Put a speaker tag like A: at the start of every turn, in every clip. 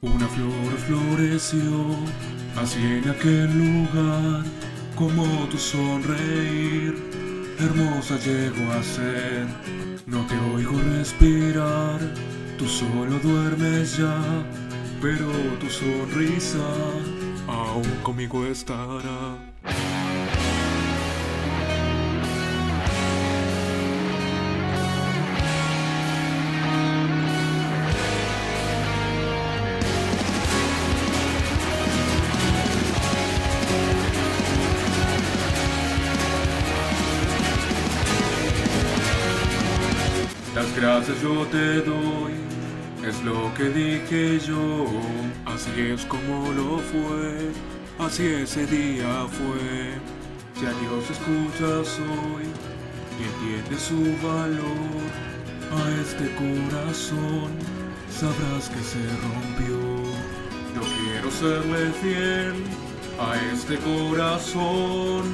A: Una flor floreció así en aquel lugar, como tu sonreír, hermosa llegó a ser. No te oigo respirar, tú solo duermes ya, pero tu sonrisa aún conmigo estará. Las gracias yo te doy, es lo que dije yo, así es como lo fue, así ese día fue. Ya Dios escuchas hoy y entiende su valor a este corazón, sabrás que se rompió. Yo quiero serle fiel a este corazón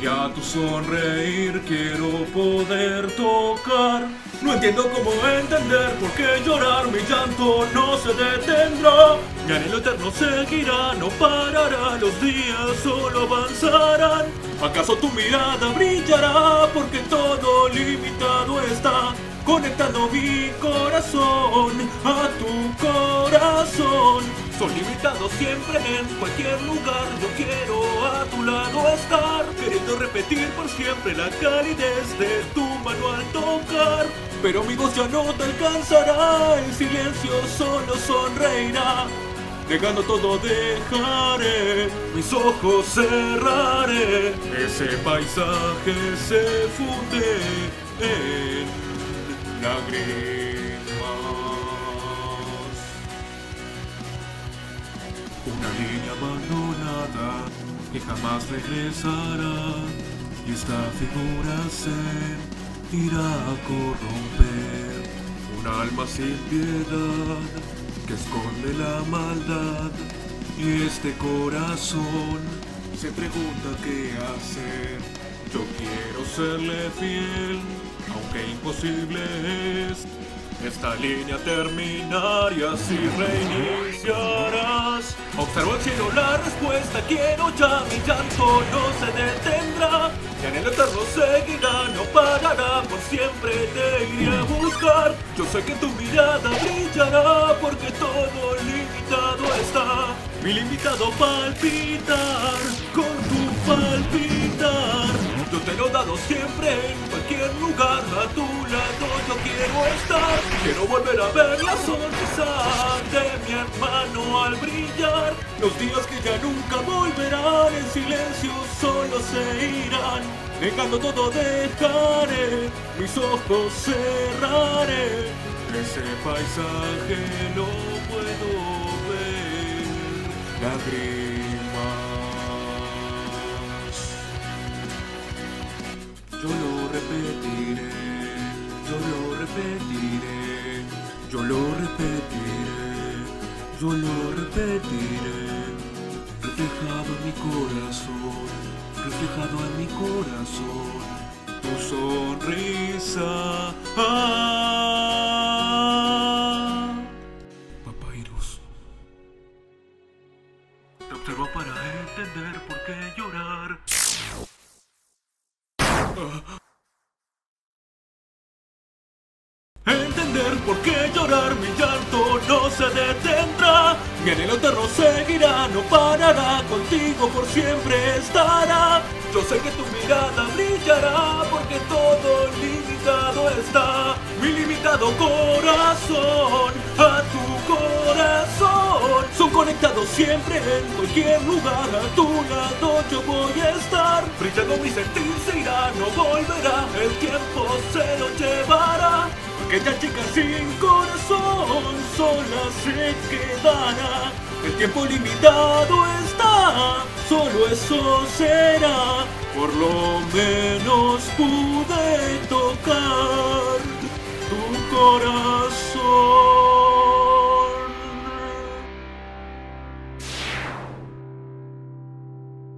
A: y a tu sonreír quiero poder tocar. No entiendo cómo entender por qué llorar mi llanto no se detendrá. Mi anhelo eterno seguirá, no parará, los días solo avanzarán. ¿Acaso tu mirada brillará? Porque todo limitado está. Conectando mi corazón a tu corazón. Son limitados siempre en cualquier lugar. Yo quiero a tu lado estar. Queriendo repetir por siempre la calidez de tu mano al tocar. Pero mi voz ya no te alcanzará. El silencio solo sonreirá. Dejando todo dejaré, mis ojos cerraré. Ese paisaje se funde en lágrimas. Una línea abandonada que jamás regresará y esta figura se irá a corromper. Un alma sin piedad que esconde la maldad y este corazón se pregunta qué hacer. Yo quiero serle fiel, aunque imposible es. Esta línea terminar y así reiniciarás. Observo el cielo la respuesta, quiero ya, mi llanto no se detendrá. En el eterno seguirá, no parará, por siempre te iré a buscar. Yo sé que tu mirada brillará, porque todo limitado está. Mi limitado palpitar, Quiero volver a ver la sonrisa de mi hermano al brillar. Los días que ya nunca volverán, en silencio solo se irán. Dejando todo dejaré, mis ojos cerraré. Ese paisaje lo puedo ver, lágrimas. Yo lo repetiré, yo lo repetiré, yo lo repetiré, yo lo repetiré. Reflejado en mi corazón, reflejado en mi corazón, tu sonrisa. Ah. Papyrus. Te observo para entender por qué llorar. Entender por qué llorar mi llanto no se detendrá. Mi anhelo eterno seguirá, no parará, contigo por siempre estará. Yo sé que tu mirada brillará porque todo limitado está. Mi limitado corazón a tu corazón. Son conectados siempre en cualquier lugar. A tu lado yo voy a estar. Brillando mi sentir se irá, no volverá. El tiempo se lo llevará. Aquella chica sin corazón sola se quedará. El tiempo limitado está, solo eso será. Por lo menos pude tocar tu corazón.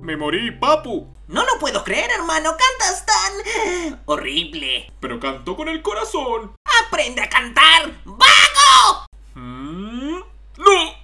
A: Me morí, papu.
B: No lo puedo creer, hermano. Cantas tan horrible.
A: Pero canto con el corazón.
B: ¡Aprende a cantar, vago! ¿Mm? ¡No!